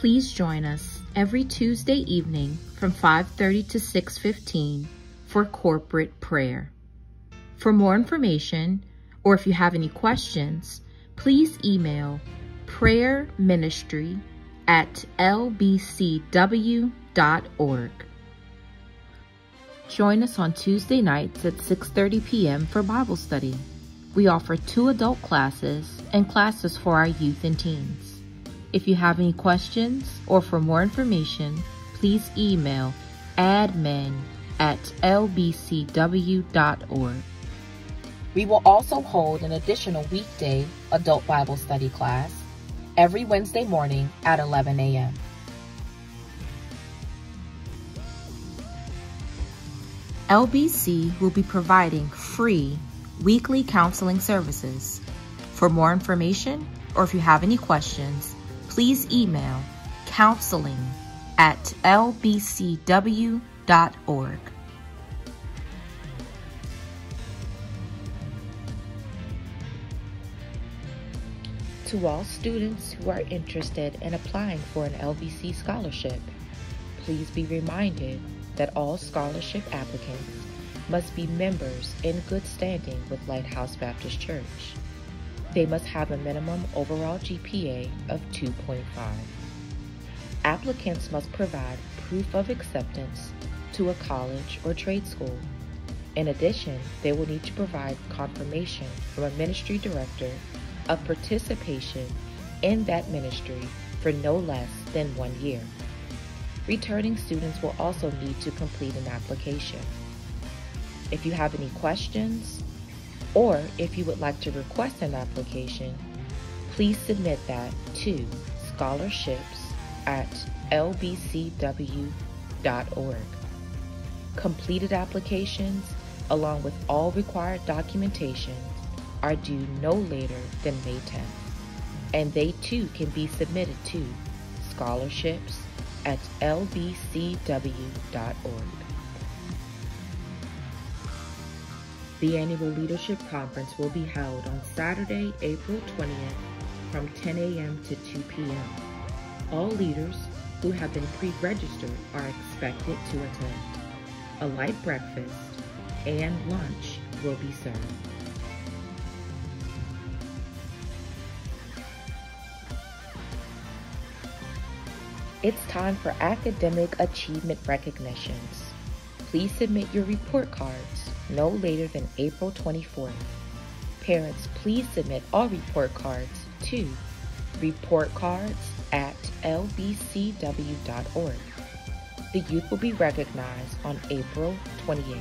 Please join us every Tuesday evening from 5:30 to 6:15 for corporate prayer. For more information or if you have any questions, please email prayerministry at lbcw.org. Join us on Tuesday nights at 6:30 p.m. for Bible study. We offer two adult classes and classes for our youth and teens. If you have any questions or for more information, please email admin at lbcw.org. We will also hold an additional weekday adult Bible study class every Wednesday morning at 11 a.m. LBC will be providing free weekly counseling services. For more information or if you have any questions, please email counseling at lbcw.org. To all students who are interested in applying for an LBC scholarship, please be reminded that all scholarship applicants must be members in good standing with Lighthouse Baptist Church. They must have a minimum overall GPA of 2.5. Applicants must provide proof of acceptance to a college or trade school. In addition, they will need to provide confirmation from a ministry director of participation in that ministry for no less than one year. Returning students will also need to complete an application. If you have any questions, or if you would like to request an application, please submit that to scholarships at lbcw.org. Completed applications, along with all required documentation, are due no later than May 10th, and they too can be submitted to scholarships at lbcw.org. The annual leadership conference will be held on Saturday, April 20th from 10 a.m. to 2 p.m. All leaders who have been pre-registered are expected to attend. A light breakfast and lunch will be served. It's time for academic achievement recognitions. Please submit your report cards no later than April 24th. Parents, please submit all report cards to reportcards at lbcw.org. The youth will be recognized on April 28th.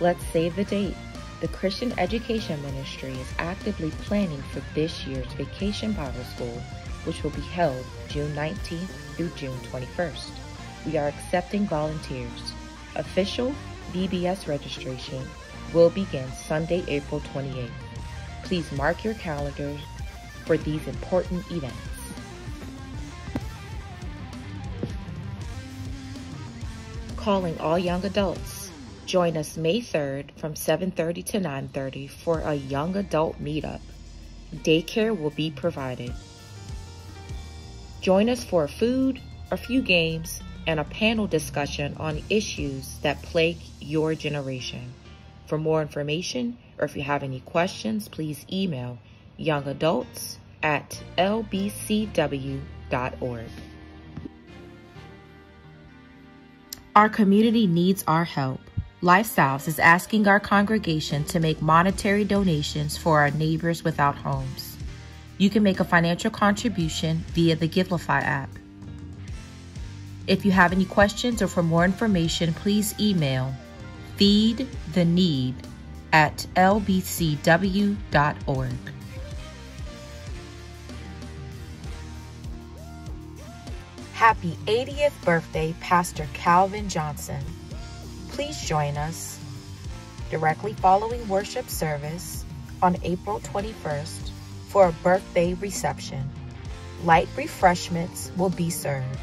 Let's save the date. The Christian Education Ministry is actively planning for this year's Vacation Bible School, which will be held June 19th through June 21st. We are accepting volunteers. Official VBS registration will begin Sunday, April 28th. Please mark your calendars for these important events. Calling all young adults. Join us May 3rd from 7:30 to 9:30 for a young adult meetup. Daycare will be provided. Join us for food, a few games, and a panel discussion on issues that plague your generation. For more information or if you have any questions, please email youngadults at lbcw.org. Our community needs our help. Lifestyles is asking our congregation to make monetary donations for our neighbors without homes. You can make a financial contribution via the Givelify app. If you have any questions or for more information, please email feedtheneed at lbcw.org. Happy 80th birthday, Pastor Calvin Johnson. Please join us directly following worship service on April 21st for a birthday reception. Light refreshments will be served.